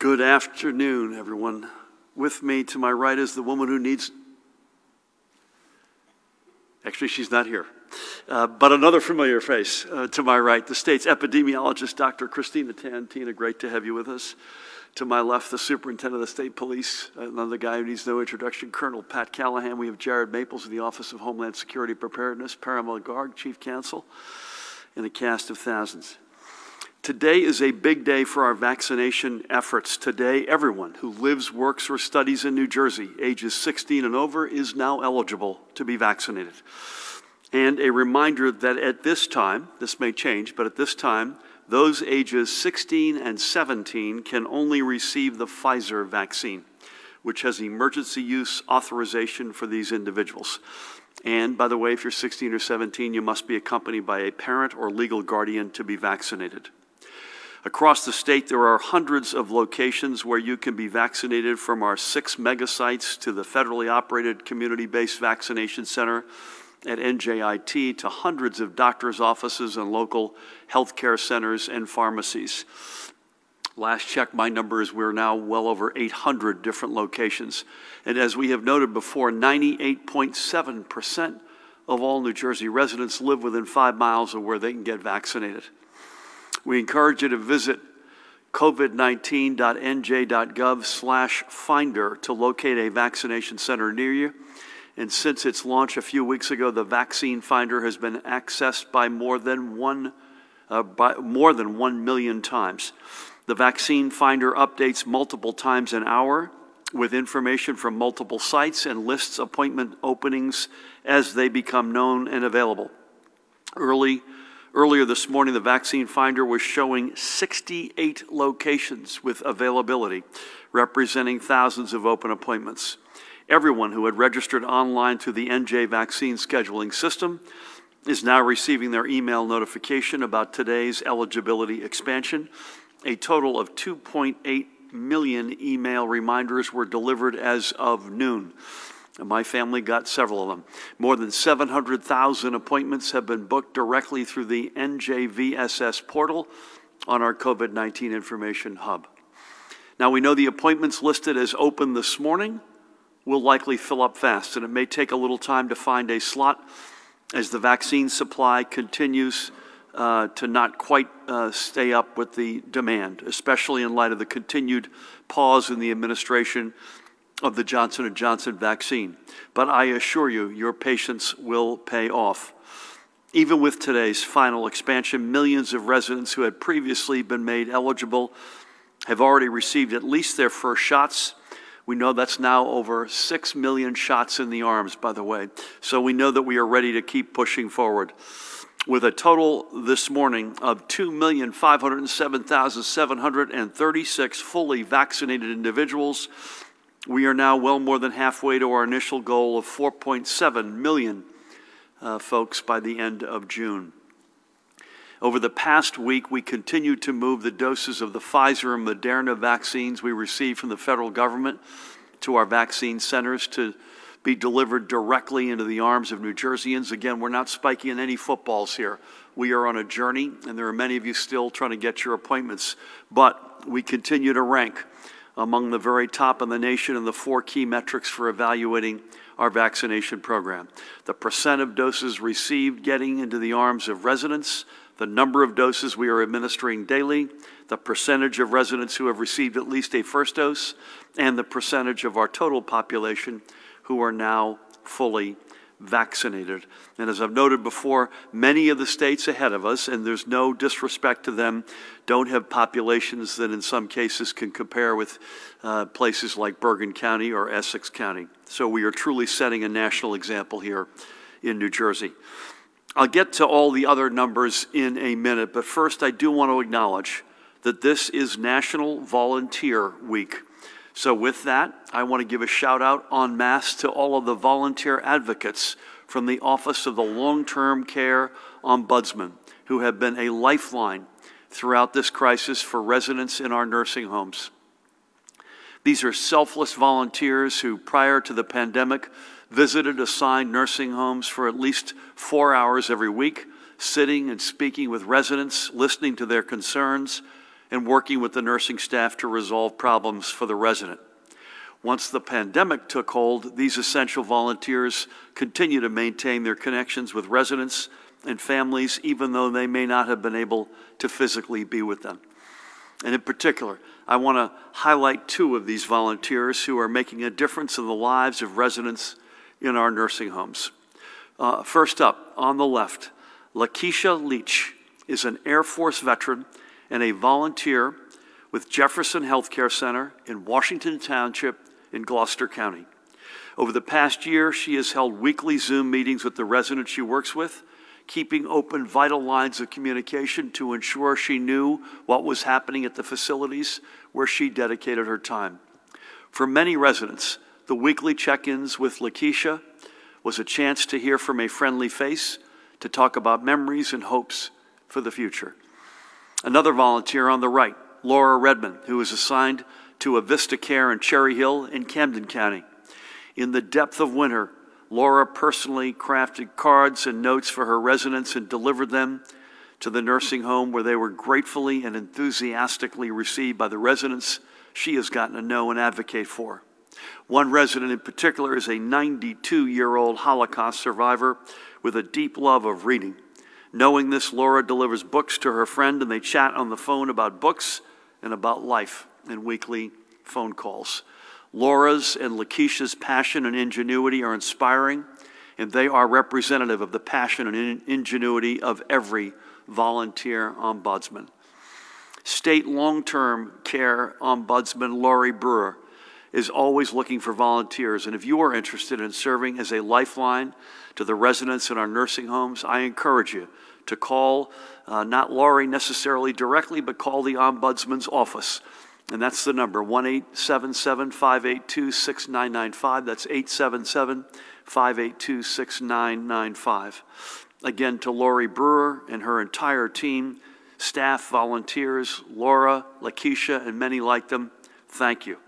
Good afternoon, everyone. With me to my right is the woman who needs. Actually, she's not here. Uh, but another familiar face uh, to my right, the state's epidemiologist, Dr. Christina Tantina. Great to have you with us. To my left, the superintendent of the state police, another guy who needs no introduction, Colonel Pat Callahan. We have Jared Maples of the Office of Homeland Security Preparedness, Parimal Garg, Chief Counsel, and a cast of thousands. Today is a big day for our vaccination efforts. Today, everyone who lives, works, or studies in New Jersey, ages 16 and over, is now eligible to be vaccinated. And a reminder that at this time, this may change, but at this time, those ages 16 and 17 can only receive the Pfizer vaccine, which has emergency use authorization for these individuals. And by the way, if you're 16 or 17, you must be accompanied by a parent or legal guardian to be vaccinated. Across the state, there are hundreds of locations where you can be vaccinated from our six megasites to the federally operated community based vaccination center at NJIT to hundreds of doctors' offices and local healthcare centers and pharmacies. Last check, my number is we're now well over 800 different locations. And as we have noted before, 98.7% of all New Jersey residents live within five miles of where they can get vaccinated. We encourage you to visit covid19.nj.gov slash finder to locate a vaccination center near you. And since its launch a few weeks ago, the Vaccine Finder has been accessed by more than one, uh, by more than one million times. The Vaccine Finder updates multiple times an hour with information from multiple sites and lists appointment openings as they become known and available. Early Earlier this morning, the Vaccine Finder was showing 68 locations with availability, representing thousands of open appointments. Everyone who had registered online through the NJ vaccine scheduling system is now receiving their email notification about today's eligibility expansion. A total of 2.8 million email reminders were delivered as of noon. My family got several of them. More than 700,000 appointments have been booked directly through the NJVSS portal on our COVID 19 information hub. Now, we know the appointments listed as open this morning will likely fill up fast, and it may take a little time to find a slot as the vaccine supply continues uh, to not quite uh, stay up with the demand, especially in light of the continued pause in the administration of the Johnson & Johnson vaccine. But I assure you, your patience will pay off. Even with today's final expansion, millions of residents who had previously been made eligible have already received at least their first shots. We know that's now over 6 million shots in the arms, by the way. So we know that we are ready to keep pushing forward. With a total this morning of 2,507,736 fully vaccinated individuals, we are now well more than halfway to our initial goal of 4.7 million uh, folks by the end of June. Over the past week, we continued to move the doses of the Pfizer and Moderna vaccines we received from the federal government to our vaccine centers to be delivered directly into the arms of New Jerseyans. Again, we're not spiking any footballs here. We are on a journey, and there are many of you still trying to get your appointments, but we continue to rank among the very top in the nation in the four key metrics for evaluating our vaccination program. The percent of doses received getting into the arms of residents, the number of doses we are administering daily, the percentage of residents who have received at least a first dose, and the percentage of our total population who are now fully vaccinated. And as I've noted before, many of the states ahead of us, and there's no disrespect to them, don't have populations that in some cases can compare with uh, places like Bergen County or Essex County. So we are truly setting a national example here in New Jersey. I'll get to all the other numbers in a minute, but first I do want to acknowledge that this is National Volunteer Week. So, with that, I want to give a shout out en masse to all of the volunteer advocates from the Office of the Long Term Care Ombudsman who have been a lifeline throughout this crisis for residents in our nursing homes. These are selfless volunteers who, prior to the pandemic, visited assigned nursing homes for at least four hours every week, sitting and speaking with residents, listening to their concerns, and working with the nursing staff to resolve problems for the resident. Once the pandemic took hold, these essential volunteers continue to maintain their connections with residents and families, even though they may not have been able to physically be with them. And in particular, I want to highlight two of these volunteers who are making a difference in the lives of residents in our nursing homes. Uh, first up, on the left, Lakeisha Leach is an Air Force veteran and a volunteer with Jefferson Healthcare Center in Washington Township in Gloucester County. Over the past year, she has held weekly Zoom meetings with the residents she works with, keeping open vital lines of communication to ensure she knew what was happening at the facilities where she dedicated her time. For many residents, the weekly check ins with Lakeisha was a chance to hear from a friendly face, to talk about memories and hopes for the future. Another volunteer on the right, Laura Redmond, who is assigned to a Vista Care in Cherry Hill in Camden County. In the depth of winter, Laura personally crafted cards and notes for her residents and delivered them to the nursing home where they were gratefully and enthusiastically received by the residents she has gotten to know and advocate for. One resident in particular is a 92 year old Holocaust survivor with a deep love of reading. Knowing this, Laura delivers books to her friend and they chat on the phone about books and about life in weekly phone calls. Laura's and Lakeisha's passion and ingenuity are inspiring, and they are representative of the passion and ingenuity of every volunteer ombudsman. State long term care ombudsman Laurie Brewer is always looking for volunteers. And if you are interested in serving as a lifeline to the residents in our nursing homes, I encourage you to call uh, not Laurie necessarily directly, but call the Ombudsman's office. And that's the number 1 877 582 6995. That's 877 582 6995. Again, to Laurie Brewer and her entire team, staff, volunteers, Laura, Lakeisha, and many like them, thank you.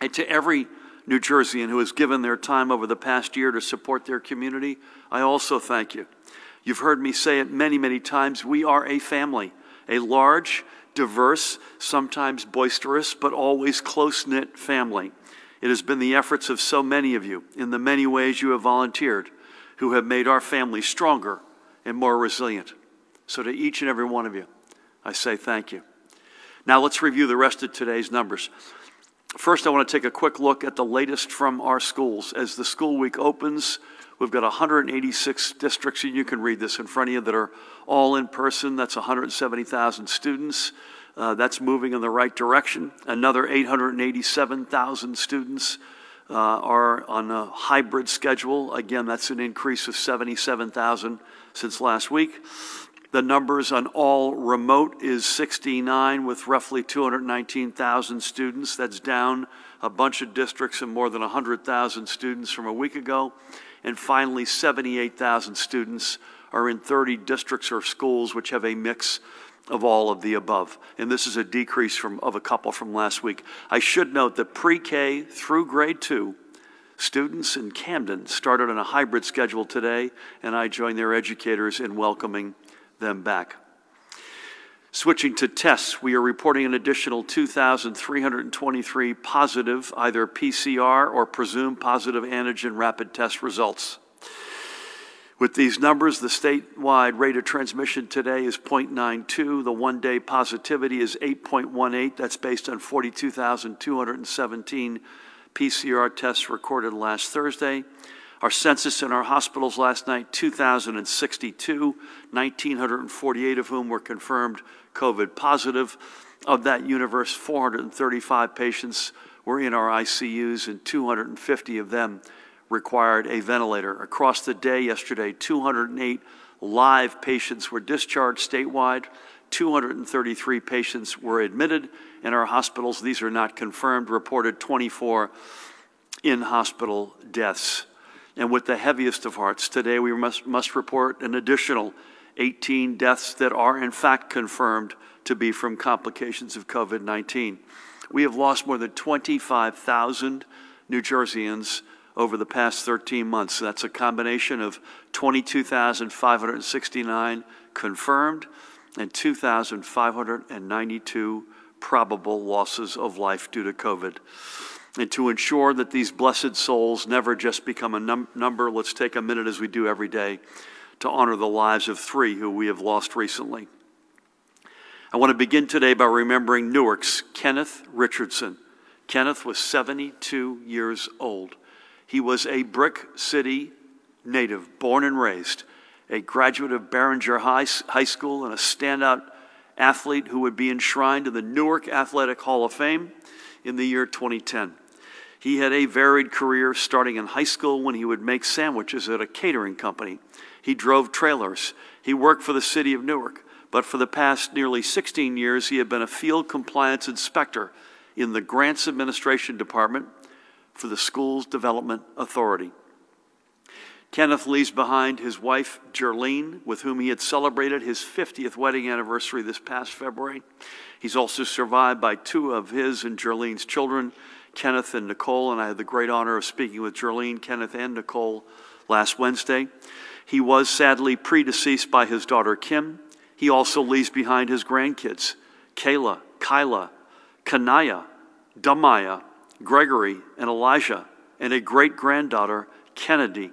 And to every New Jersey and who has given their time over the past year to support their community, I also thank you. You've heard me say it many, many times. We are a family, a large, diverse, sometimes boisterous, but always close knit family. It has been the efforts of so many of you in the many ways you have volunteered who have made our family stronger and more resilient. So, to each and every one of you, I say thank you. Now, let's review the rest of today's numbers. First, I want to take a quick look at the latest from our schools. As the school week opens, we've got 186 districts, and you can read this in front of you, that are all in person. That's 170,000 students. Uh, that's moving in the right direction. Another 887,000 students uh, are on a hybrid schedule. Again, that's an increase of 77,000 since last week. The numbers on all remote is 69 with roughly 219,000 students. That's down a bunch of districts and more than 100,000 students from a week ago. And finally, 78,000 students are in 30 districts or schools which have a mix of all of the above. And this is a decrease from, of a couple from last week. I should note that pre K through grade two, students in Camden started on a hybrid schedule today, and I join their educators in welcoming them back. Switching to tests, we are reporting an additional 2,323 positive, either PCR or presumed positive antigen rapid test results. With these numbers, the statewide rate of transmission today is 0.92. The one day positivity is 8.18. That's based on 42,217 PCR tests recorded last Thursday. Our census in our hospitals last night 2,062, 1,948 of whom were confirmed COVID positive. Of that universe, 435 patients were in our ICUs, and 250 of them required a ventilator. Across the day yesterday, 208 live patients were discharged statewide. 233 patients were admitted in our hospitals. These are not confirmed, reported 24 in hospital deaths. And with the heaviest of hearts, today we must, must report an additional 18 deaths that are in fact confirmed to be from complications of COVID 19. We have lost more than 25,000 New Jerseyans over the past 13 months. That's a combination of 22,569 confirmed and 2,592 probable losses of life due to COVID. And to ensure that these blessed souls never just become a num number, let's take a minute as we do every day to honor the lives of three who we have lost recently. I want to begin today by remembering Newark's Kenneth Richardson. Kenneth was 72 years old. He was a Brick City native, born and raised, a graduate of Barringer High, High School, and a standout athlete who would be enshrined in the Newark Athletic Hall of Fame in the year 2010. He had a varied career starting in high school when he would make sandwiches at a catering company. He drove trailers. He worked for the city of Newark. But for the past nearly 16 years, he had been a field compliance inspector in the Grants Administration Department for the Schools Development Authority. Kenneth leaves behind his wife, Jerlene, with whom he had celebrated his 50th wedding anniversary this past February. He's also survived by two of his and Jerlene's children, Kenneth and Nicole, and I had the great honor of speaking with Jerlene, Kenneth, and Nicole last Wednesday. He was sadly predeceased by his daughter, Kim. He also leaves behind his grandkids, Kayla, Kyla, Kanaya, Damaya, Gregory, and Elijah, and a great granddaughter, Kennedy.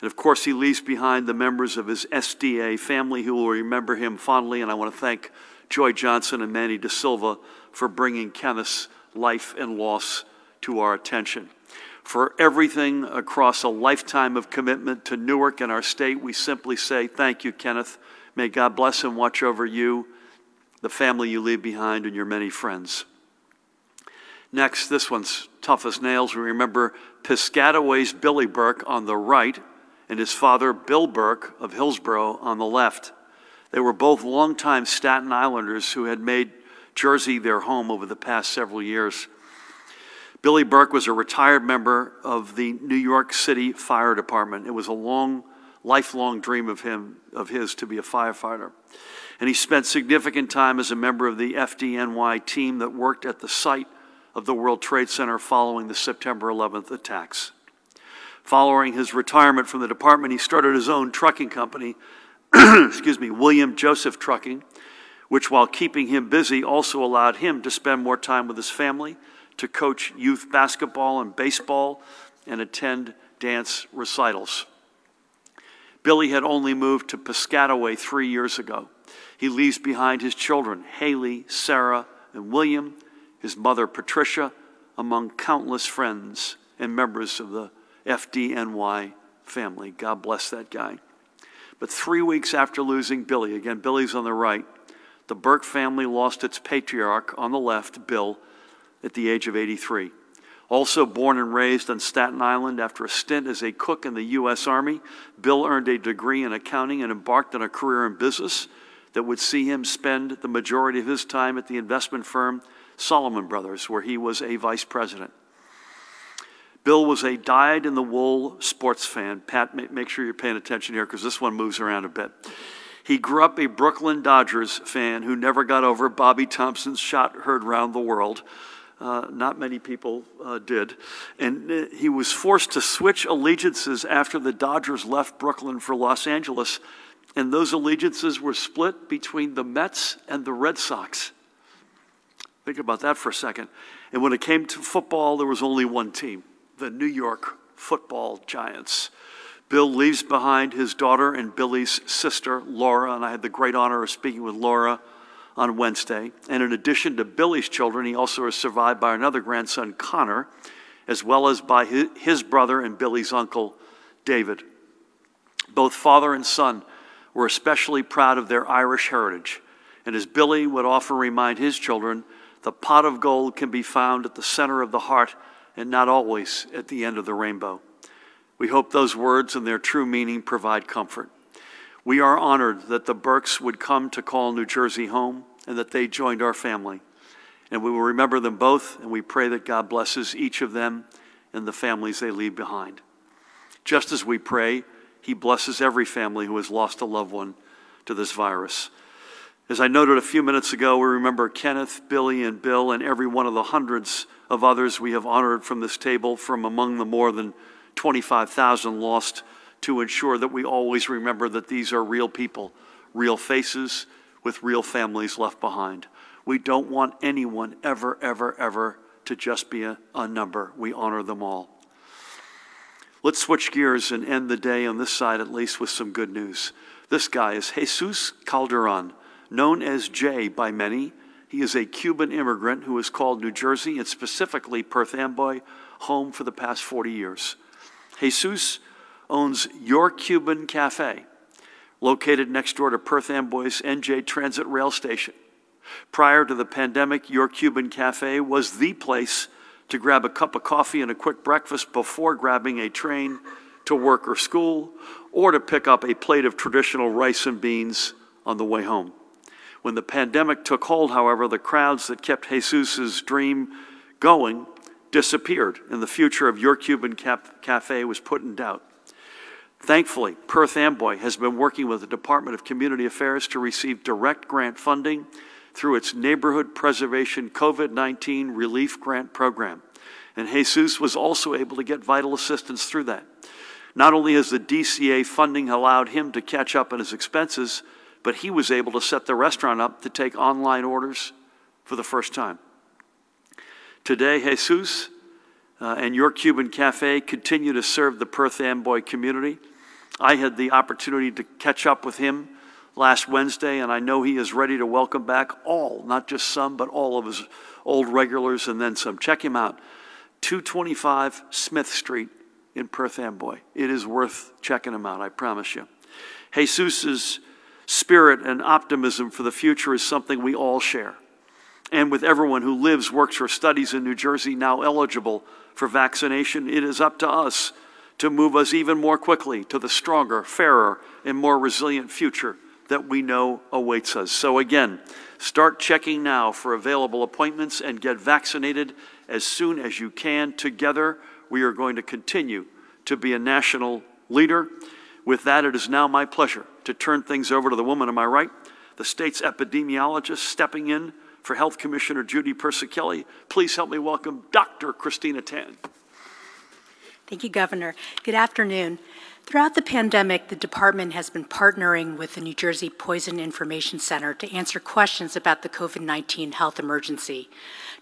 And of course, he leaves behind the members of his SDA family who will remember him fondly. And I want to thank Joy Johnson and Manny De Silva for bringing Kenneth's life and loss to our attention. For everything across a lifetime of commitment to Newark and our state, we simply say thank you, Kenneth. May God bless and watch over you, the family you leave behind, and your many friends. Next, this one's tough as nails. We remember Piscataway's Billy Burke on the right and his father, Bill Burke of Hillsborough, on the left. They were both longtime Staten Islanders who had made Jersey their home over the past several years. Billy Burke was a retired member of the New York City Fire Department. It was a long, lifelong dream of him, of his, to be a firefighter. And he spent significant time as a member of the FDNY team that worked at the site of the World Trade Center following the September 11th attacks. Following his retirement from the department, he started his own trucking company, excuse me, William Joseph Trucking, which while keeping him busy also allowed him to spend more time with his family, to coach youth basketball and baseball, and attend dance recitals. Billy had only moved to Piscataway three years ago. He leaves behind his children, Haley, Sarah, and William, his mother, Patricia, among countless friends and members of the FDNY family. God bless that guy. But three weeks after losing Billy, again, Billy's on the right, the Burke family lost its patriarch on the left, Bill, at the age of 83. Also born and raised on Staten Island after a stint as a cook in the U.S. Army, Bill earned a degree in accounting and embarked on a career in business that would see him spend the majority of his time at the investment firm Salomon Brothers, where he was a vice president. Bill was a dyed in the wool sports fan. Pat, make sure you're paying attention here because this one moves around a bit. He grew up a Brooklyn Dodgers fan who never got over Bobby Thomson's shot heard round the world. Uh, not many people uh, did. And uh, he was forced to switch allegiances after the Dodgers left Brooklyn for Los Angeles. And those allegiances were split between the Mets and the Red Sox. Think about that for a second. And when it came to football, there was only one team the New York football giants. Bill leaves behind his daughter and Billy's sister, Laura, and I had the great honor of speaking with Laura on Wednesday. And in addition to Billy's children, he also is survived by another grandson, Connor, as well as by his brother and Billy's uncle, David. Both father and son were especially proud of their Irish heritage. And as Billy would often remind his children, the pot of gold can be found at the center of the heart and not always at the end of the rainbow. We hope those words and their true meaning provide comfort. We are honored that the Burkes would come to call New Jersey home and that they joined our family. And we will remember them both, and we pray that God blesses each of them and the families they leave behind. Just as we pray, He blesses every family who has lost a loved one to this virus. As I noted a few minutes ago, we remember Kenneth, Billy, and Bill, and every one of the hundreds of others we have honored from this table, from among the more than 25,000 lost, to ensure that we always remember that these are real people, real faces with real families left behind. We don't want anyone ever, ever, ever to just be a, a number. We honor them all. Let's switch gears and end the day on this side, at least, with some good news. This guy is Jesus Calderon, known as Jay by many. He is a Cuban immigrant who has called New Jersey and specifically Perth Amboy home for the past 40 years. Jesus owns Your Cuban Cafe, located next door to Perth Amboy's NJ Transit Rail Station. Prior to the pandemic, Your Cuban Cafe was the place to grab a cup of coffee and a quick breakfast before grabbing a train to work or school, or to pick up a plate of traditional rice and beans on the way home. When the pandemic took hold, however, the crowds that kept Jesus's dream going disappeared, and the future of Your Cuban Cafe was put in doubt. Thankfully, Perth Amboy has been working with the Department of Community Affairs to receive direct grant funding through its Neighborhood Preservation COVID 19 Relief Grant Program. And Jesus was also able to get vital assistance through that. Not only has the DCA funding allowed him to catch up on his expenses, but he was able to set the restaurant up to take online orders for the first time. Today, Jesus uh, and your Cuban Cafe continue to serve the Perth Amboy community. I had the opportunity to catch up with him last Wednesday, and I know he is ready to welcome back all, not just some, but all of his old regulars and then some. Check him out 225 Smith Street in Perth Amboy. It is worth checking him out, I promise you. Jesus's spirit and optimism for the future is something we all share. And with everyone who lives, works, or studies in New Jersey now eligible for vaccination, it is up to us to move us even more quickly to the stronger, fairer, and more resilient future that we know awaits us. So, again, start checking now for available appointments and get vaccinated as soon as you can. Together, we are going to continue to be a national leader. With that, it is now my pleasure to turn things over to the woman on my right, the state's epidemiologist stepping in for Health Commissioner Judy Persichilli. Please help me welcome Dr. Christina Tan. Thank you, Governor. Good afternoon. Throughout the pandemic, the department has been partnering with the New Jersey Poison Information Center to answer questions about the COVID 19 health emergency.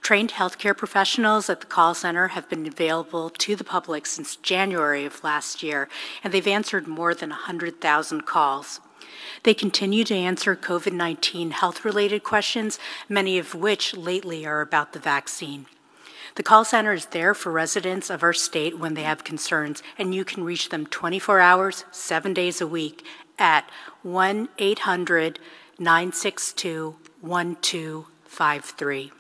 Trained healthcare professionals at the call center have been available to the public since January of last year, and they've answered more than 100,000 calls. They continue to answer COVID 19 health related questions, many of which lately are about the vaccine. The call center is there for residents of our state when they have concerns, and you can reach them 24 hours, seven days a week at 1 800 962 1253.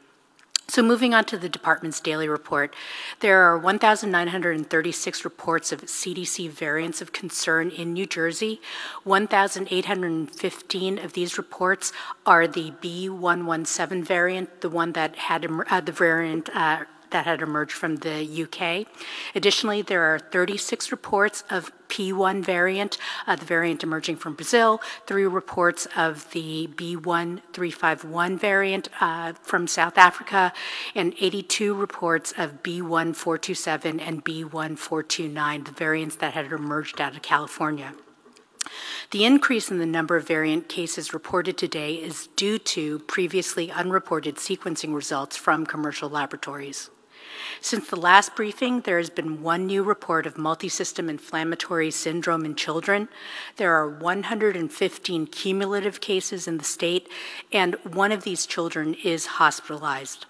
So, moving on to the department's daily report, there are 1,936 reports of CDC variants of concern in New Jersey. 1,815 of these reports are the B117 variant, the one that had uh, the variant uh, that had emerged from the UK. Additionally, there are 36 reports of P1 variant, uh, the variant emerging from Brazil, three reports of the B1351 variant uh, from South Africa, and 82 reports of B1427 and B1429, the variants that had emerged out of California. The increase in the number of variant cases reported today is due to previously unreported sequencing results from commercial laboratories. Since the last briefing, there has been one new report of multisystem inflammatory syndrome in children. There are 115 cumulative cases in the state, and one of these children is hospitalized.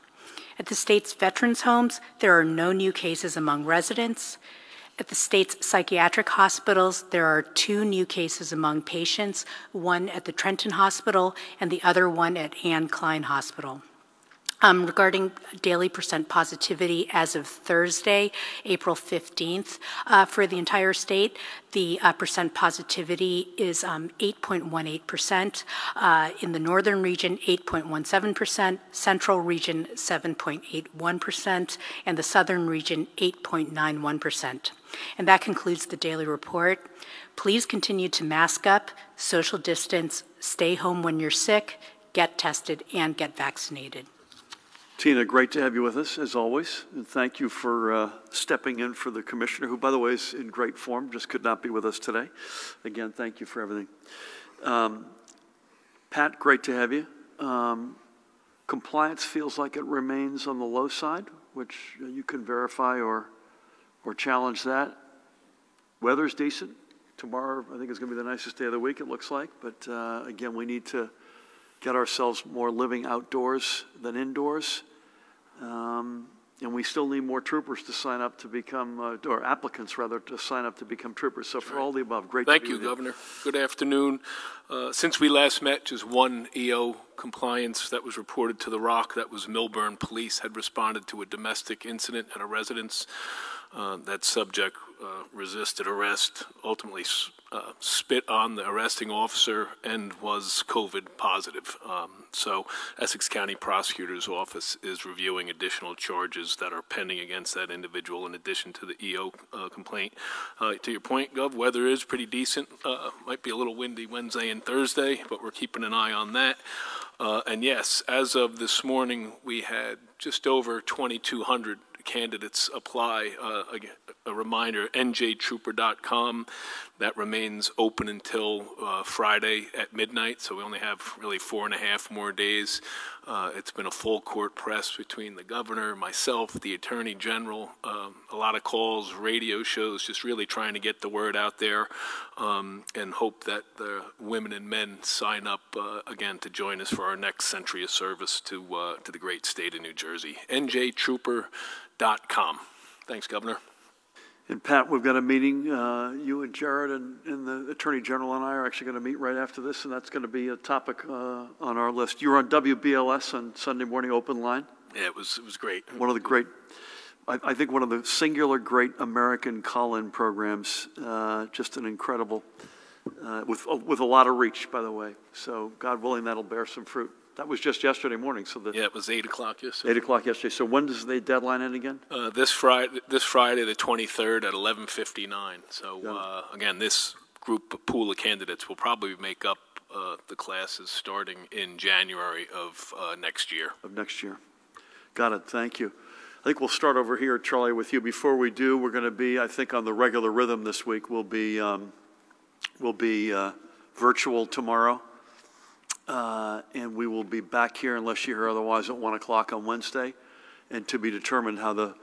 At the state's veterans' homes, there are no new cases among residents. At the state's psychiatric hospitals, there are two new cases among patients, one at the Trenton Hospital and the other one at Ann Klein Hospital. Um, regarding daily percent positivity as of Thursday, April 15th, uh, for the entire state, the uh, percent positivity is 8.18%. Um, uh, in the northern region, 8.17%, central region, 7.81%, and the southern region, 8.91%. And that concludes the daily report. Please continue to mask up, social distance, stay home when you're sick, get tested, and get vaccinated. Tina, great to have you with us, as always. And thank you for uh, stepping in for the commissioner, who, by the way, is in great form, just could not be with us today. Again, thank you for everything. Um, Pat, great to have you. Um, Compliance feels like it remains on the low side, which you can verify or, or challenge that. Weather's decent. Tomorrow, I think, is going to be the nicest day of the week, it looks like. But uh, again, we need to get ourselves more living outdoors than indoors. Um, and we still need more troopers to sign up to become, uh, or applicants rather, to sign up to become troopers. So for all the above, great to Thank be you, with you. Governor. Good afternoon. Uh, Since we last met, just one EO compliance that was reported to the ROIC. That was Millburn Police had responded to a domestic incident at a residence. Uh, That subject uh, resisted arrest, ultimately uh, spit on the arresting officer and was COVID positive. Um, So Essex County Prosecutor's Office is reviewing additional charges that are pending against that individual in addition to the EO uh, complaint. Uh, To your point, Gov, weather is pretty decent. Uh, Might be a little windy Wednesday and Thursday, but we're keeping an eye on that. Uh, And yes, as of this morning, we had just over 2,200 candidates apply. Uh, again, A reminder, njtrooper.com, that remains open until uh, Friday at midnight, so we only have really four and a half more days. Uh, It's been a full court press between the governor, myself, the attorney general, um, a lot of calls, radio shows, just really trying to get the word out there um, and hope that the women and men sign up uh, again to join us for our next century of service to, uh, to the great state of New Jersey. njtrooper.com. Thanks, Governor. And Pat, we've got a meeting, uh, you and Jared and, and the Attorney General and I are actually going to meet right after this, and that's going to be a topic uh, on our list. You were on WBLS on Sunday morning open line, Yeah, it was, it was great. one of the great, I, I think one of the singular great American call-in programs, uh, just an incredible, uh, with, with a lot of reach, by the way. So God willing, that'll bear some fruit. That was just yesterday morning, so the Yeah, it was 8 o'clock yesterday. eight o'clock yesterday. So when does the deadline end again? Uh, this Friday, this Friday, the 23rd at 11:59. So Yeah. uh, again, this group of pool of candidates will probably make up uh, the classes starting in January of uh, next year. of next year. Got it, thank you. I think we'll start over here, Charlie, with you. Before we do, we're going to be, I think, on the regular rhythm this week. We'll be, um, we'll be uh, virtual tomorrow, uh, and we will be back here unless you hear otherwise at 1 o'clock on Wednesday, and to be determined how the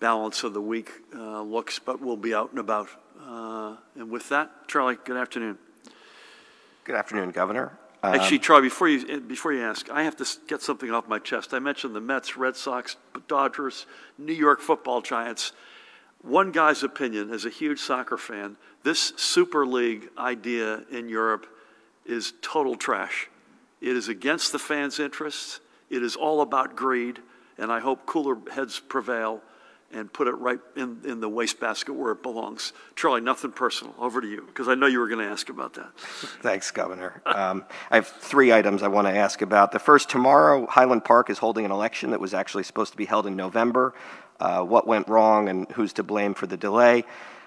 balance of the week uh, looks, but we'll be out and about. Uh, And with that, Charlie, good afternoon. Good afternoon, Governor. Um, Actually, Charlie, before you, before you ask, I have to get something off my chest. I mentioned the Mets, Red Sox, Dodgers, New York football giants. One guy's opinion, as a huge soccer fan, this Super League idea in Europe is total trash. It is against the fans' interests. It is all about greed, and I hope cooler heads prevail and put it right in, in the wastebasket where it belongs. Charlie, nothing personal. Over to you, because I know you were going to ask about that. Thanks, Governor. Um, I have three items I want to ask about. The first, tomorrow, Highland Park is holding an election that was actually supposed to be held in November. Uh, What went wrong and who's to blame for the delay?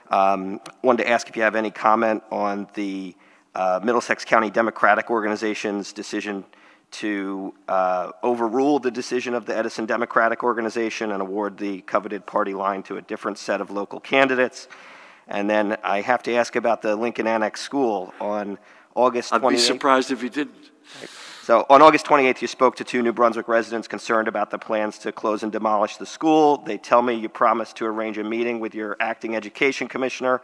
Um, Wanted to ask if you have any comment on the uh, Middlesex County Democratic Organization's decision to uh, overrule the decision of the Edison Democratic Organization and award the coveted party line to a different set of local candidates. And then I have to ask about the Lincoln Annex School on August 28th. I'd be surprised if you didn't. So on August 28th, you spoke to two New Brunswick residents concerned about the plans to close and demolish the school. They tell me you promised to arrange a meeting with your acting education commissioner.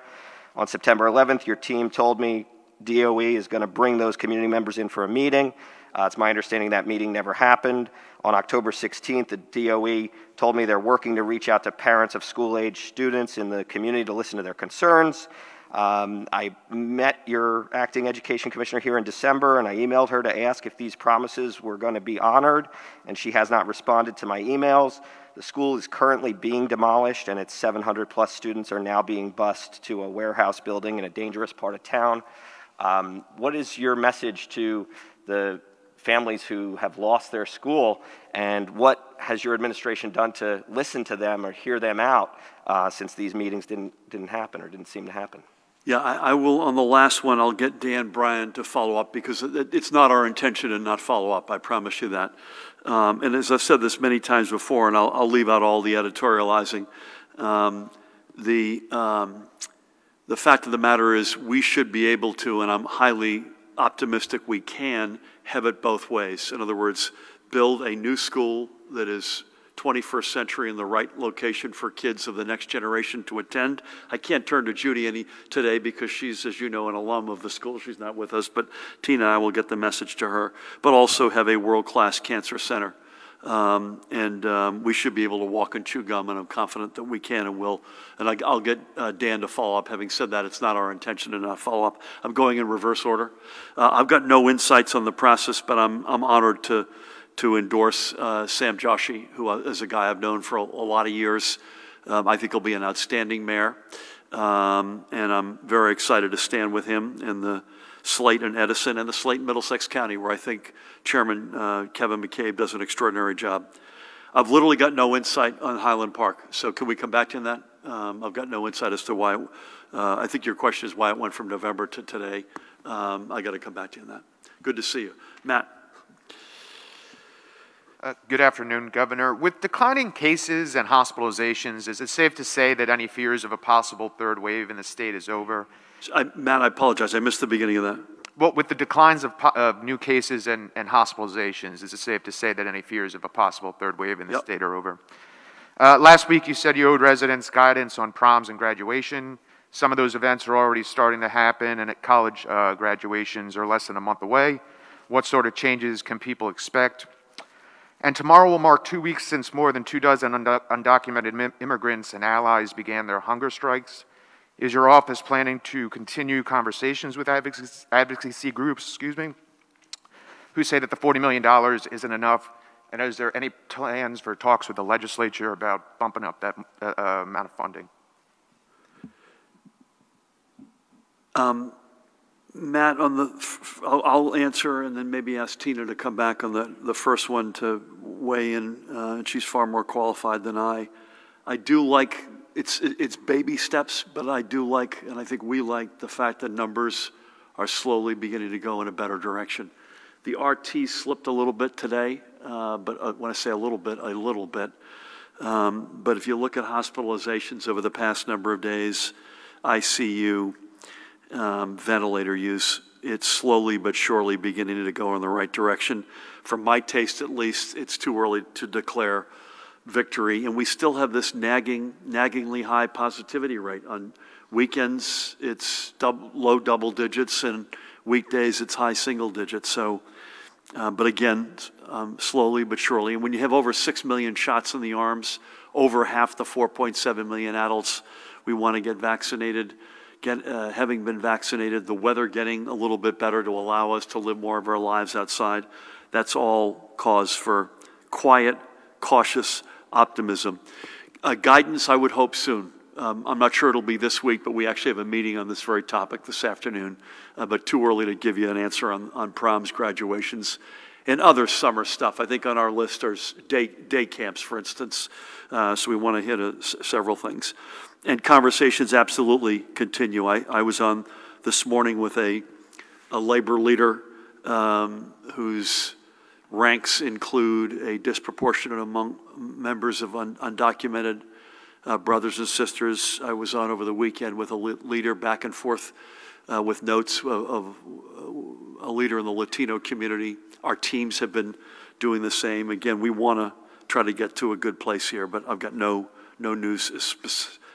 On September 11th, your team told me DOE is going to bring those community members in for a meeting. Uh, it's my understanding that meeting never happened. On October 16th, the DOE told me they're working to reach out to parents of school-age students in the community to listen to their concerns. Um, I met your acting education commissioner here in December, and I emailed her to ask if these promises were going to be honored, and she has not responded to my emails. The school is currently being demolished, and its 700 plus students are now being bused to a warehouse building in a dangerous part of town. Um, what is your message to the families who have lost their school, and what has your administration done to listen to them or hear them out uh, since these meetings didn't, didn't happen or didn't seem to happen? Yeah, I, I will, on the last one, I'll get Dan Bryan to follow up because it, it's not our intention to not follow up, I promise you that. Um, and as I've said this many times before, and I'll, I'll leave out all the editorializing, um, the, um, the fact of the matter is we should be able to, and I'm highly optimistic we can have it both ways. In other words, build a new school that is 21st century in the right location for kids of the next generation to attend. I can't turn to Judy any today because she's, as you know, an alum of the school. She's not with us, but Tina and I will get the message to her. But also have a world-class cancer center. Um, and um, we should be able to walk and chew gum, and I'm confident that we can and will. And I, will get uh, Dan to follow up. Having said that, it's not our intention to not follow up. I'm going in reverse order. Uh, I've got no insights on the process, but I'm, I'm honored to to endorse uh, Sam Joshi, who uh, a guy I've known for a, a lot of years. Um, I think he'll be an outstanding mayor. Um, and I'm very excited to stand with him in the Slate and Edison and the Slate Middlesex County, where I think Chairman uh, Kevin McCabe does an extraordinary job. I've literally got no insight on Highland Park, so can we come back to that? Um, I've got no insight as to why. Uh, I think your question is why it went from November to today. Um, I got to come back to you on that. Good to see you, Matt. Uh, good afternoon, Governor. With declining cases and hospitalizations, is it safe to say that any fears of a possible third wave in the state is over? I, Matt, I apologize. I missed the beginning of that. Well, with the declines of, of new cases and, and, hospitalizations, is it safe to say that any fears of a possible third wave in the yep. state are over? Uh, last week, you said you owed residents guidance on proms and graduation. Some of those events are already starting to happen, and at college uh, graduations are less than a month away. What sort of changes can people expect? And tomorrow will mark two weeks since more than two dozen undocumented immigrants and allies began their hunger strikes. Is your office planning to continue conversations with advocacy groups, excuse me, who say that the $40 million isn't enough? And is there any plans for talks with the legislature about bumping up that uh, amount of funding? Um, Matt, on the, I'll, I'll, answer and then maybe ask Tina to come back on the, the first one to weigh in. Uh, and she's far more qualified than I. I do like, it's, it's baby steps, but I do like, and I think we like the fact that numbers are slowly beginning to go in a better direction. The RT slipped a little bit today, uh, but uh, when I say a little bit, a little bit. Um, but if you look at hospitalizations over the past number of days, ICU, um, ventilator use, it's slowly but surely beginning to go in the right direction. For my taste, at least, it's too early to declare victory. And we still have this nagging, naggingly high positivity rate. On weekends, it's low double digits, and weekdays, it's high single digits. So, uh, but again, um, slowly but surely. And when you have over 6 million shots in the arms, over half the 4.7 million adults we want to get vaccinated get, uh, having been vaccinated, the weather getting a little bit better to allow us to live more of our lives outside, that's all cause for quiet, cautious optimism. Uh, guidance, I would hope soon. Um, I'm not sure it'll be this week, but we actually have a meeting on this very topic this afternoon. Uh, but too early to give you an answer on, on proms, graduations, and other summer stuff. I think on our list are day, day camps, for instance. Uh, so we want to hit several things and conversations absolutely continue. I, I was on this morning with a, a labor leader um, whose ranks include a disproportionate among members of un, undocumented uh, brothers and sisters. I was on over the weekend with a leader back and forth uh, with notes of, of a leader in the Latino community. Our teams have been doing the same. Again, we want to try to get to a good place here, but I've got no no news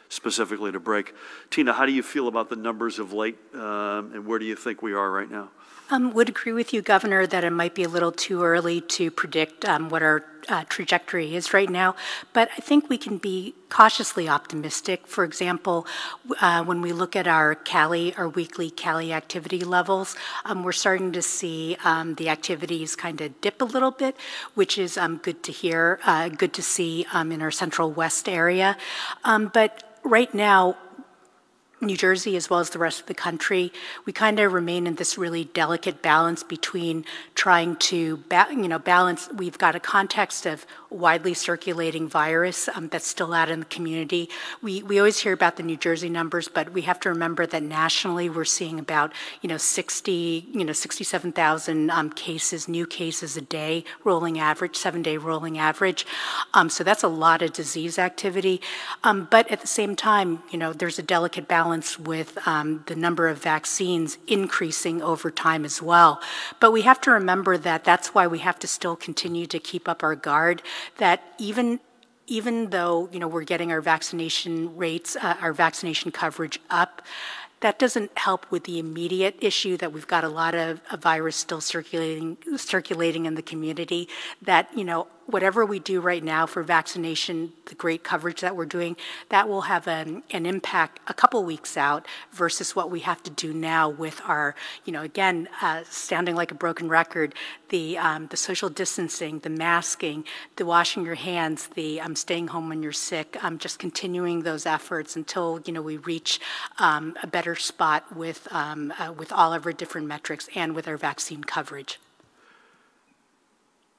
specifically to break. Tina, how do you feel about the numbers of late, um, and where do you think we are right now? Um, would agree with you, Governor, that it might be a little too early to predict um, what our uh, trajectory is right now, but I think we can be cautiously optimistic. For example, uh, when we look at our CALI, our weekly CALI activity levels, um, we're starting to see um, the activities kind of dip a little bit, which is um, good to hear, uh, good to see um, in our Central West area. but right now, New Jersey, as well as the rest of the country, we kind of remain in this really delicate balance between trying to, you know, balance. We've got a context of widely circulating virus um, that's still out in the community. We, we always hear about the New Jersey numbers, but we have to remember that nationally we're seeing about, you know, 60, you know, 67,000 um, cases, new cases a day, rolling average, seven day rolling average. Um, so that's a lot of disease activity. Um, but at the same time, you know, there's a delicate balance with um, the number of vaccines increasing over time as well. But we have to remember that that's why we have to still continue to keep up our guard, that even even though you know we're getting our vaccination rates, uh, our vaccination coverage up, that doesn't help with the immediate issue that we've got a lot of a virus still circulating circulating in the community. That you know whatever we do right now for vaccination, the great coverage that we're doing, that will have an, an impact a couple weeks out versus what we have to do now with our, you know, again, uh, sounding like a broken record, the, um, the social distancing, the masking, the washing your hands, the um, staying home when you're sick, um, just continuing those efforts until, you know, we reach um, a better spot with, um, uh, with all of our different metrics and with our vaccine coverage.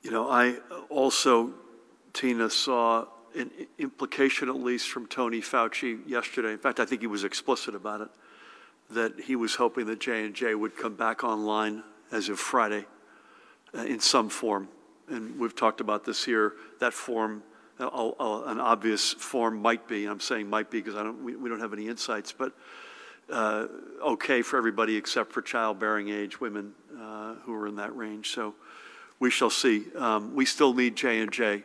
You know, I also, Tina, saw an implication, at least from Tony Fauci yesterday. In fact, I think he was explicit about it, that he was hoping that J and J would come back online as of Friday uh, in some form. And we've talked about this here. That form, uh, uh, an obvious form, might be. I'm saying might be because I don't. We, we don't have any insights, but uh, okay for everybody except for childbearing age women uh, who are in that range. So we shall see. Um, we still need J and J,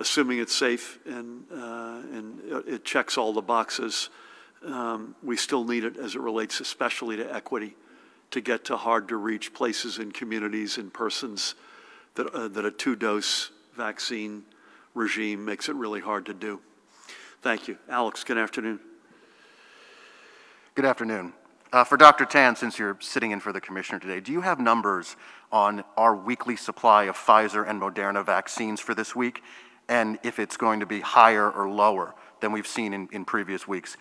assuming it's safe and uh, and it checks all the boxes. Um, we still need it as it relates, especially to equity, to get to hard to reach places and communities and persons that uh, that a two dose vaccine regime makes it really hard to do. Thank you, Alex. Good afternoon. Good afternoon. Uh, for Dr. Tan, since you're sitting in for the commissioner today, do you have numbers on our weekly supply of Pfizer and Moderna vaccines for this week, and if it's going to be higher or lower than we've seen in, in previous weeks?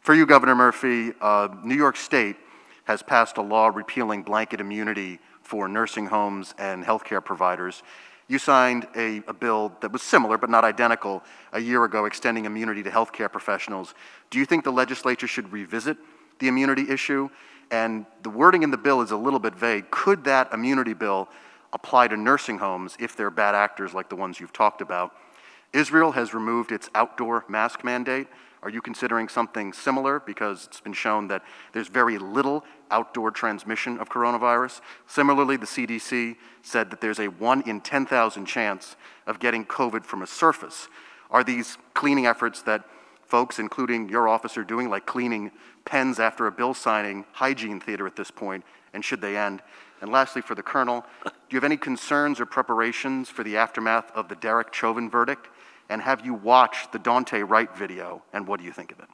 For you, Governor Murphy, uh, New York State has passed a law repealing blanket immunity for nursing homes and healthcare providers. You signed a, a, bill that was similar but not identical a year ago, extending immunity to healthcare professionals. Do you think the legislature should revisit the immunity issue, and the wording in the bill is a little bit vague. Could that immunity bill apply to nursing homes if they're bad actors like the ones you've talked about? Israel has removed its outdoor mask mandate. Are you considering something similar? Because it's been shown that there's very little outdoor transmission of coronavirus. Similarly, the CDC said that there's a 1 in 10,000 chance of getting COVID from a surface. Are these cleaning efforts that folks, including your office, are doing, like cleaning pens after a bill signing, hygiene theater at this point, and should they end? And lastly, for the Colonel, do you have any concerns or preparations for the aftermath of the Derek Chauvin verdict? And have you watched the Daunte Wright video, and what do you think of it?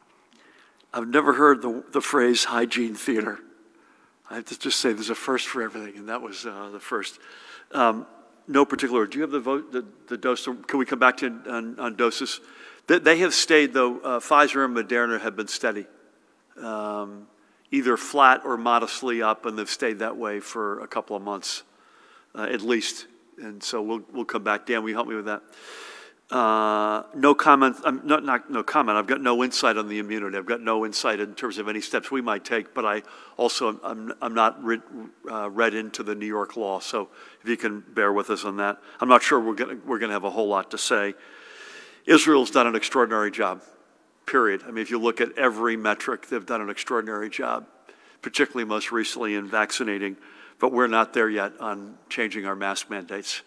I've never heard the, the phrase hygiene theater. I have to just say there's a first for everything, and that was uh, the first. Um, no particular. Do you have the vote, the, the dose? Can we come back to on, on doses? They, have stayed, though, uh, Pfizer and Moderna have been steady um, either flat or modestly up, and they've stayed that way for a couple of months uh, at least. And so we'll, we'll come back. Dan, will you help me with that? Uh, no comment, um, not, not, no comment. I've got no insight on the immunity. I've got no insight in terms of any steps we might take, but I also, I'm, I'm not read, uh, read into the New York law. So if you can bear with us on that. I'm not sure we're going we're gonna have a whole lot to say. Israel's done an extraordinary job period. I mean, if you look at every metric, they've done an extraordinary job, particularly most recently in vaccinating. But we're not there yet on changing our mask mandates.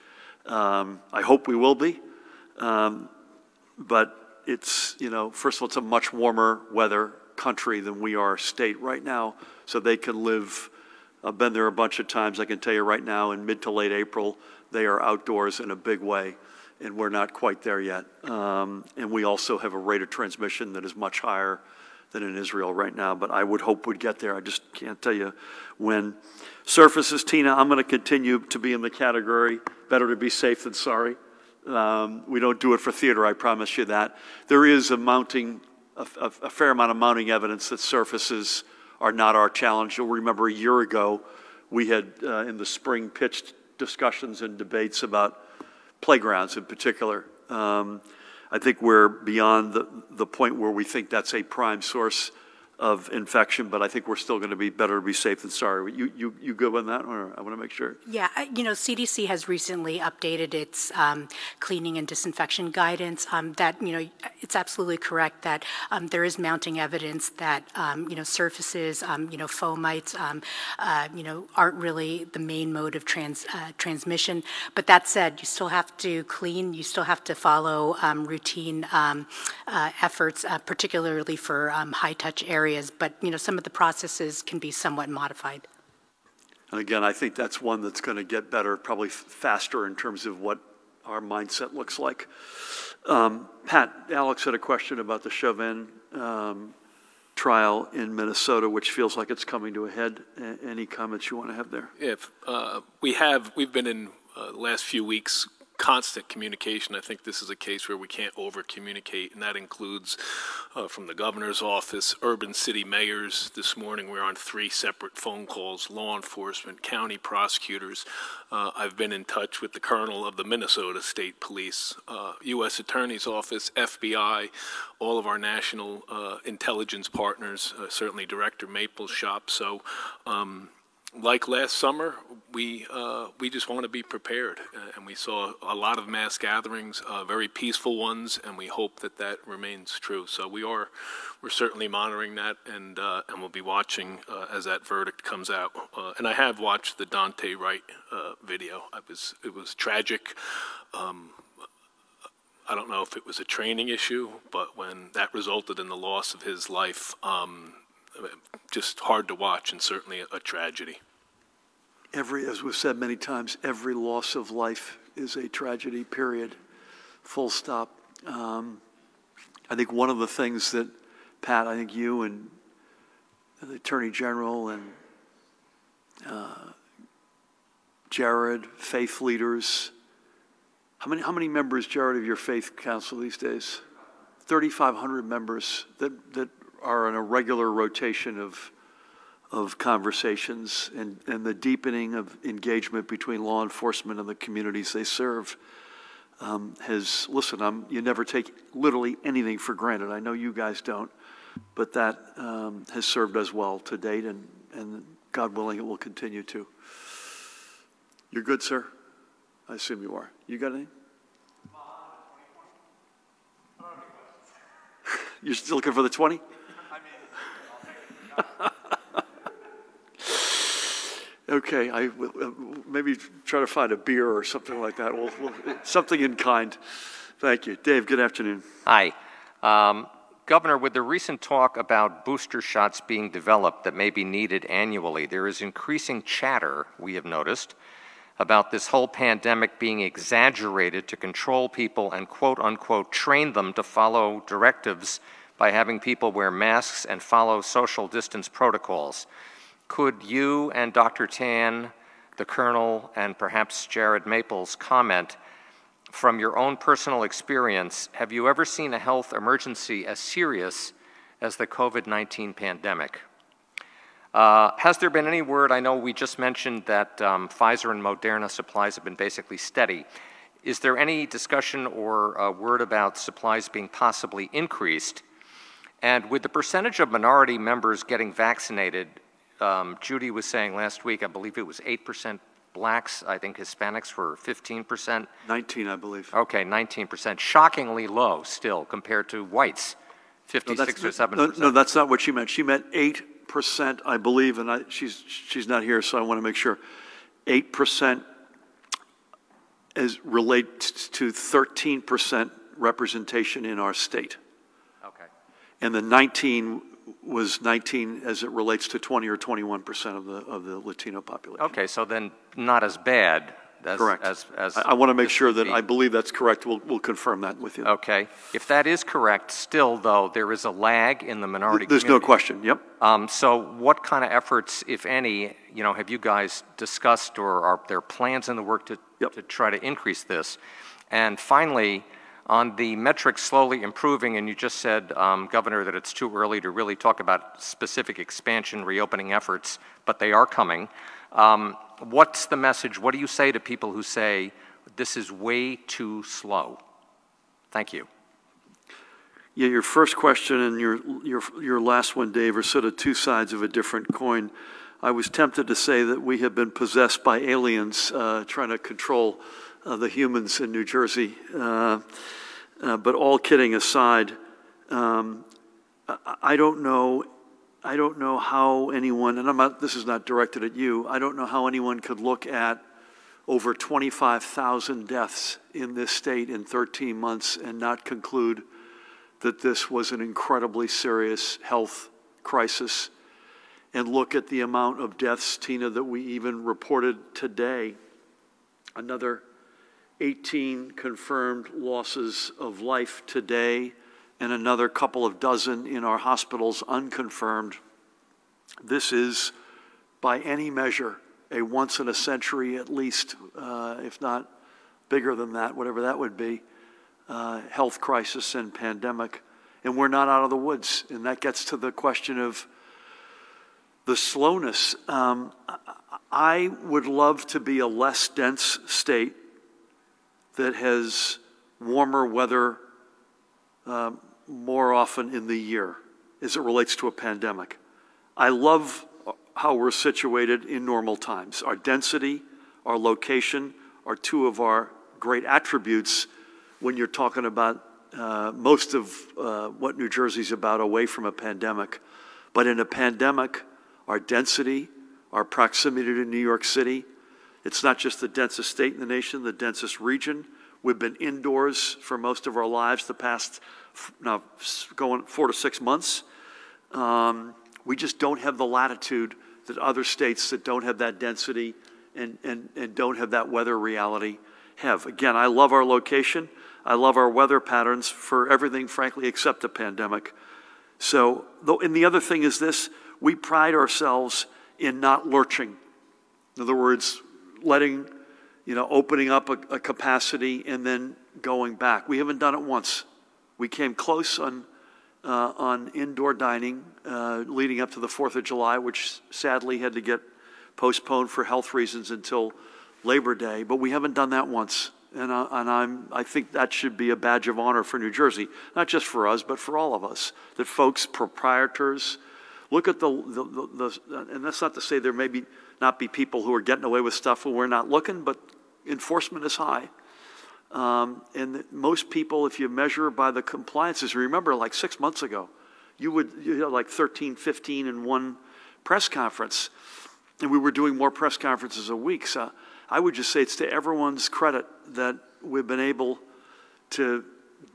Um, I hope we will be. Um, but it's, you know, first of all, it's a much warmer weather country than we are state right now. So they can live, I've been there a bunch of times. I can tell you right now, in mid to late April, they are outdoors in a big way and we're not quite there yet. Um, and we also have a rate of transmission that is much higher than in Israel right now, but I would hope we'd get there. I just can't tell you when. Surfaces, Tina, I'm going to continue to be in the category better to be safe than sorry. Um, we don't do it for theater, I promise you that. There is a mounting, a, a, a fair amount of mounting evidence that surfaces are not our challenge. You'll remember a year ago, we had uh, in the spring pitched discussions and debates about playgrounds in particular. Um, I think we're beyond the, the point where we think that's a prime source of infection, but I think we're still going to be better to be safe than sorry. You, you, you good on that, or I want to make sure? Yeah, you know, CDC has recently updated its um, cleaning and disinfection guidance. um, That, you know, it's absolutely correct that um, there is mounting evidence that, um, you know, surfaces, um, you know, fomites, um, uh, you know, aren't really the main mode of trans, uh, transmission. But that said, you still have to clean, you still have to follow routine uh, efforts, uh, particularly for um, high-touch areas. But, you know, some of the processes can be somewhat modified. And again, I think that's one that's going to get better, probably faster in terms of what our mindset looks like. Um, Pat, Alex had a question about the Chauvin um, trial in Minnesota, which feels like it's coming to a head. A- Any comments you want to have there? If, uh, we have, we've been in, uh, the last few weeks, constant communication. I think this is a case where we can't over-communicate, and that includes, uh, from the governor's office, urban city mayors. This morning, we're on three separate phone calls, law enforcement, county prosecutors. Uh, I've been in touch with the colonel of the Minnesota State Police, uh, U.S. Attorney's Office, FBI, all of our national, uh, intelligence partners, uh, certainly Director Maple's shop. So, um, like last summer, we uh, we just want to be prepared, uh, and we saw a lot of mass gatherings, uh, very peaceful ones, and we hope that that remains true. So we are we're certainly monitoring that, and uh, and we'll be watching uh, as that verdict comes out. And I have watched the Daunte Wright video. I was it was tragic. Um, I don't know if it was a training issue, but when that resulted in the loss of his life, um, just hard to watch and certainly a, a tragedy. Every, as we've said many times, every loss of life is a tragedy, period, full stop. Um, I think one of the things that, Pat, I think you and the Attorney General and uh, Jared, faith leaders, how many, how many members, Jared, of your faith council these days? 3,500 members that, that are in a regular rotation of, of conversations and, and the deepening of engagement between law enforcement and the communities they serve um, has, listen, I'm, you never take literally anything for granted. I know you guys don't, but that um, has served us well to date, and, and God willing, it will continue to. You're good, sir? I assume you are. You got any? You're still looking for the 20? Okay, I, will- uh, maybe try to find a beer or something like that. We'll, we'll, something in kind. Thank you. Dave, good afternoon. Hi. Um, Governor, with the recent talk about booster shots being developed that may be needed annually, there is increasing chatter, we have noticed, about this whole pandemic being exaggerated to control people and quote unquote train them to follow directives by having people wear masks and follow social distance protocols. Could you and Dr. Tan, the Colonel, and perhaps Jared Maples comment from your own personal experience, have you ever seen a health emergency as serious as the COVID 19 pandemic? Uh, has there been any word? I know we just mentioned that um, Pfizer and Moderna supplies have been basically steady. Is there any discussion or uh, word about supplies being possibly increased? And with the percentage of minority members getting vaccinated, um, Judy was saying last week, I believe it was 8% blacks, I think Hispanics were 15%. 19, I believe. Okay, 19%. Shockingly low still compared to whites, No, 56 that's- or 7%. No, no, that's not what she meant. She meant 8%, I believe, and I, she's, she's not here, so I want to make sure. 8% is relates to 13% representation in our state. And the 19 was 19 as it relates to 20 or 21% of the, of the Latino population. Okay, so then not as bad as. Correct. As, as. I, I want to make sure that. I believe that's correct. We'll, we'll confirm that with you. Okay. If that is correct, still though, there is a lag in the minority There's no question, yep. Um, so what kind of efforts, if any, you know, have you guys discussed or are there plans in the work to, Yep. to try to increase this? And finally, on the metrics slowly improving, and you just said, um, Governor, that it's too early to really talk about specific expansion, reopening efforts, but they are coming. Um, what's the message? What do you say to people who say, this is way too slow? Thank you. Yeah, your first question and your, your, your last one, Dave, are sort of two sides of a different coin. I was tempted to say that we have been possessed by aliens uh, trying to control uh, the humans in New Jersey. Uh, uh but all kidding aside, um, I, I don't know. I don't know how anyone, and I'm not, this is not directed at you, I don't know how anyone could look at over 25,000 deaths in this state in 13 months and not conclude that this was an incredibly serious health crisis and look at the amount of deaths, Tina, that we even reported today. Another 18 confirmed losses of life today, and another couple of dozen in our hospitals unconfirmed. This is, by any measure, a once in a century at least, uh, if not bigger than that, whatever that would be, uh, health crisis and pandemic, and we're not out of the woods. And that gets to the question of the slowness. Um, I would love to be a less dense state that has warmer weather uh, more often in the year as it relates to a pandemic. I love how we're situated in normal times. Our density, our location are two of our great attributes when you're talking about uh, most of uh, what New Jersey's about away from a pandemic. But in a pandemic, our density, our proximity to New York City, it's not just the densest state in the nation, the densest region. We've been indoors for most of our lives the past, now going four to six months. Um, we just don't have the latitude that other states that don't have that density and, and, and don't have that weather reality have. Again, I love our location. I love our weather patterns for everything, frankly, except the pandemic. So, though, and the other thing is this we pride ourselves in not lurching. In other words, letting, you know, opening up a, a capacity and then going back. We haven't done it once. We came close on, uh, on indoor dining uh, leading up to the 4th of July, which sadly had to get postponed for health reasons until Labor Day, but we haven't done that once. And, I, and I'm, I think that should be a badge of honor for New Jersey, not just for us, but for all of us. That folks, proprietors, look at the, the, the, the and that's not to say there may be, not be people who are getting away with stuff when we're not looking, but enforcement is high. Um, and most people, if you measure by the compliances, remember like six months ago, you would you had like 13, 15 in one press conference, and we were doing more press conferences a week. So I would just say it's to everyone's credit that we've been able to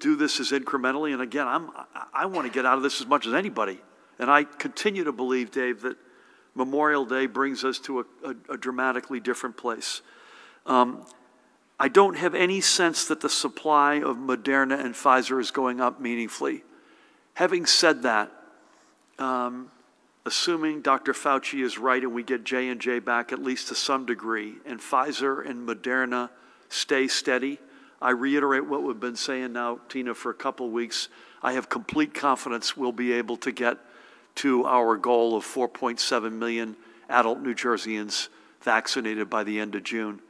do this as incrementally. And again, I'm, I want to get out of this as much as anybody. And I continue to believe, Dave, that Memorial Day brings us to a, a, a dramatically different place. Um, I don't have any sense that the supply of Moderna and Pfizer is going up meaningfully. Having said that, um, assuming Dr. Fauci is right and we get J&J back at least to some degree and Pfizer and Moderna stay steady, I reiterate what we've been saying now, Tina, for a couple weeks. I have complete confidence we'll be able to get to our goal of 4.7 million adult New Jerseyans vaccinated by the end of June.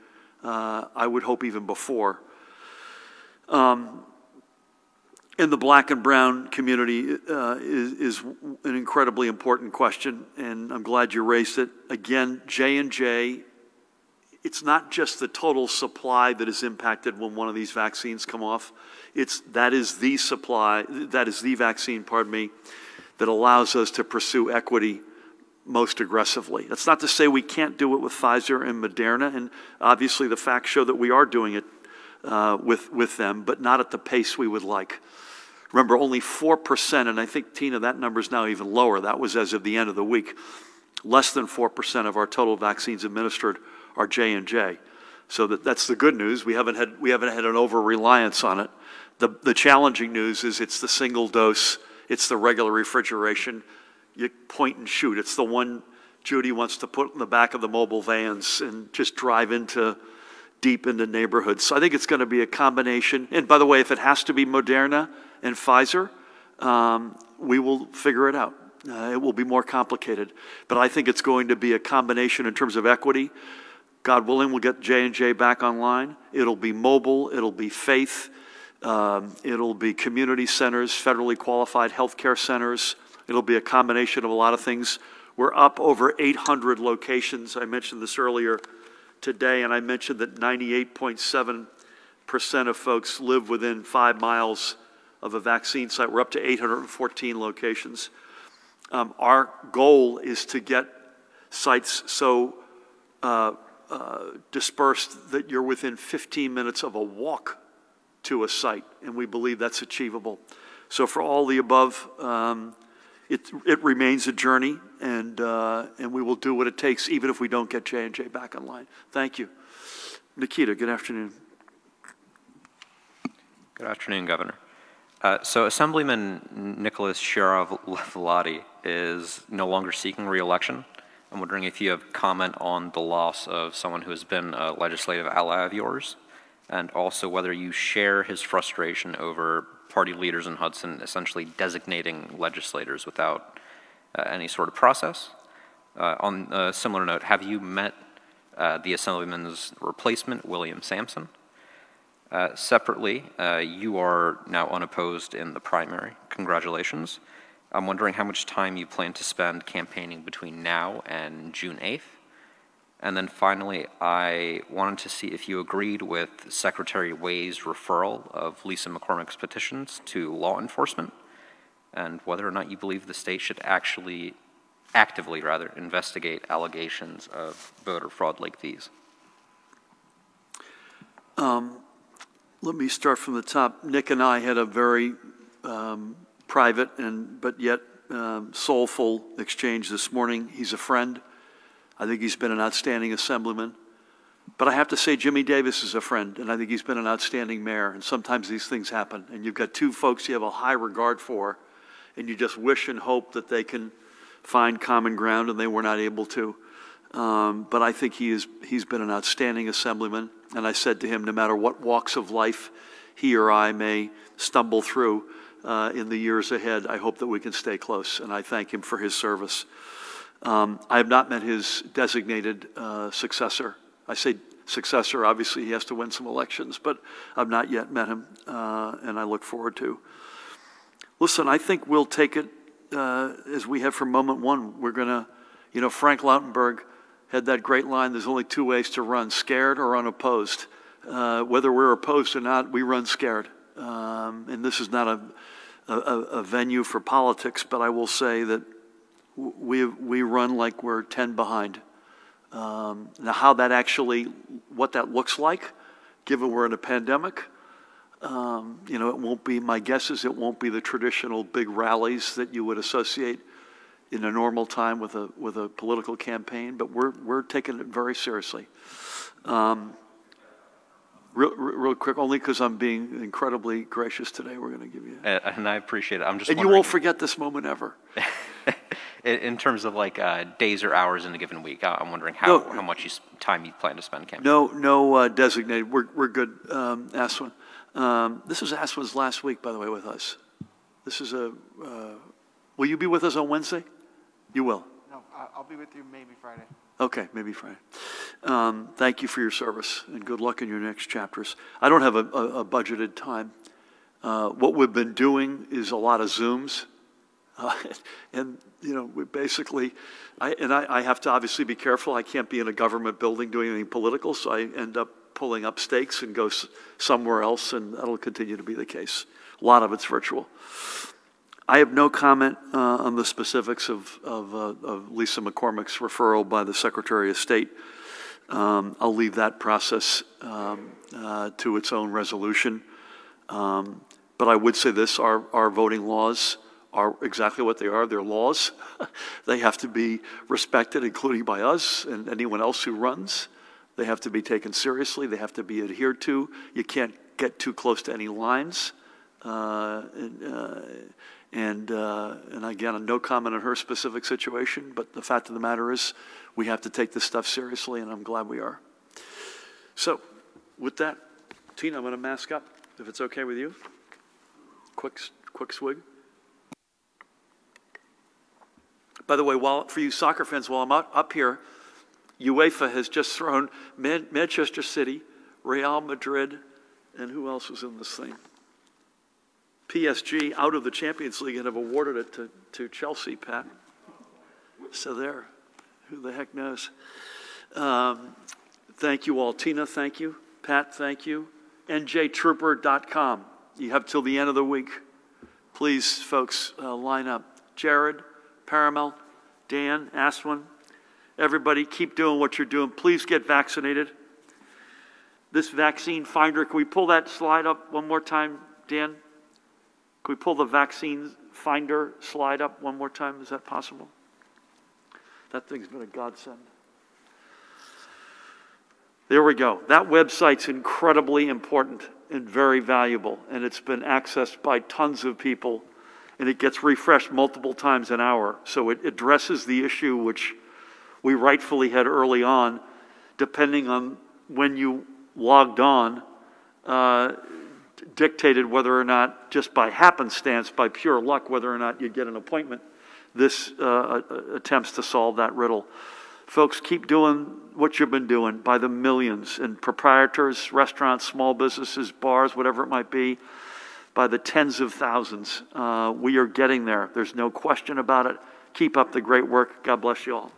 Uh, I would hope even before. Um, in the black and brown community uh, is, is, an incredibly important question, and I'm glad you raised it. Again, J and J, it's not just the total supply that is impacted when one of these vaccines come off. It's that is the supply, that is the vaccine, pardon me, that allows us to pursue equity most aggressively. That's not to say we can't do it with Pfizer and Moderna, and obviously the facts show that we are doing it uh, with, with them, but not at the pace we would like. Remember, only 4%, and I think, Tina, that number is now even lower. That was as of the end of the week. Less than 4% of our total vaccines administered are J&J. So that, that's the good news. We haven't had, we haven't had an over-reliance on it. The, the challenging news is it's the single dose, it's the regular refrigeration. You point and shoot. It's the one Judy wants to put in the back of the mobile vans and just drive into deep into neighborhoods. So I think it's going to be a combination. And by the way, if it has to be Moderna, and Pfizer, um, we will figure it out. Uh, it will be more complicated, but I think it's going to be a combination in terms of equity. God willing, we'll get J and J back online. It'll be mobile. It'll be faith. Um, It'll be community centers, federally qualified healthcare centers. It'll be a combination of a lot of things. We're up over 800 locations. I mentioned this earlier today, and I mentioned that 98.7% of folks live within five miles of a vaccine site. We're up to 814 locations. Um, Our goal is to get sites so uh, uh, dispersed that you're within 15 minutes of a walk to a site, and we believe that's achievable. So for all the above, um, it, it remains a journey, and, uh, and we will do what it takes, even if we don't get J&J back online. Thank you. Nikita, good afternoon. Good afternoon, Governor. Uh, so Assemblyman Nicholas Chiaravalloti is no longer seeking reelection. I'm wondering if you have comment on the loss of someone who has been a legislative ally of yours, and also whether you share his frustration over party leaders in Hudson essentially designating legislators without uh, any sort of process. Uh, on a similar note, have you met uh, the Assemblyman's replacement, William Sampson? Uh, separately, uh, you are now unopposed in the primary. Congratulations. I'm wondering how much time you plan to spend campaigning between now and June 8th. And then finally, I wanted to see if you agreed with Secretary Way's referral of Lisa McCormick's petitions to law enforcement and whether or not you believe the state should actually, actively rather, investigate allegations of voter fraud like these. Um, let me start from the top. Nick and I had a very um, private and but yet um, soulful exchange this morning. He's a friend. I think he's been an outstanding assemblyman. But I have to say, Jimmy Davis is a friend, and I think he's been an outstanding mayor. And sometimes these things happen, and you've got two folks you have a high regard for, and you just wish and hope that they can find common ground, and they were not able to. Um, but I think he is, he's been an outstanding assemblyman. And I said to him, no matter what walks of life he or I may stumble through uh, in the years ahead, I hope that we can stay close. And I thank him for his service. Um, I have not met his designated uh, successor. I say successor, obviously he has to win some elections, but I've not yet met him, uh, and I look forward to. Listen, I think we'll take it uh, as we have from moment one. We're going to, you know, Frank Lautenberg had that great line there's only two ways to run scared or unopposed. Uh, whether we're opposed or not, we run scared. Um, and this is not a, a, a, venue for politics, but I will say that we, we run like we're 10 behind. Um, now, how that actually, what that looks like, given we're in a pandemic, um, you know, it won't be, my guess is it won't be the traditional big rallies that you would associate in a normal time with a, with a political campaign, but we're, we're taking it very seriously. Um, real, real quick, only because I'm being incredibly gracious today, we're going to give you. And I appreciate it. I'm just. And you won't forget this moment ever. in terms of like uh, days or hours in a given week, I'm wondering how, no, how much you, time you plan to spend campaigning. No, no uh, designated. We're, we're good, um, Aswin. Um, this is Aswin's last week, by the way, with us. This is a. Uh, will you be with us on Wednesday? You will? No, I'll be with you maybe Friday. Okay, maybe Friday. Um, thank you for your service and good luck in your next chapters. I don't have a, a, a budgeted time. Uh, what we've been doing is a lot of Zooms. Uh, and, you know, we basically, I, and I, I have to obviously be careful. I can't be in a government building doing anything political, so I end up pulling up stakes and go somewhere else, and that'll continue to be the case. A lot of it's virtual. I have no comment uh, on the specifics of, of, uh, of, Lisa McCormick's referral by the Secretary of State. Um, I'll leave that process um, uh, to its own resolution. Um, but I would say this, our, our voting laws are exactly what they are. They're laws. they have to be respected, including by us and anyone else who runs. They have to be taken seriously. They have to be adhered to. You can't get too close to any lines. Uh, and, uh, and, uh, and again, no comment on her specific situation, but the fact of the matter is we have to take this stuff seriously, and I'm glad we are. So, with that, Tina, I'm going to mask up, if it's okay with you. Quick, quick swig. By the way, while for you soccer fans, while I'm up, up here, UEFA has just thrown Man Manchester City, Real Madrid, and who else was in this thing? PSG out of the Champions League and have awarded it to, to Chelsea, Pat. So there, who the heck knows? Um, thank you all. Tina, thank you. Pat, thank you. NJTrooper.com. You have till the end of the week. Please, folks, uh, line up. Jared, Parimal, Dan, Aswin, everybody, keep doing what you're doing. Please get vaccinated. This vaccine finder, can we pull that slide up one more time, Dan? Can we pull the vaccine finder slide up one more time? Is that possible? That thing's been a godsend. There we go. That website's incredibly important and very valuable, and it's been accessed by tons of people, and it gets refreshed multiple times an hour. So it addresses the issue which we rightfully had early on, depending on when you logged on, uh, dictated whether or not, just by happenstance, by pure luck, whether or not you'd get an appointment. This uh, attempts to solve that riddle. Folks, keep doing what you've been doing by the millions, and proprietors, restaurants, small businesses, bars, whatever it might be, by the tens of thousands. Uh, we are getting there. There's no question about it. Keep up the great work. God bless you all.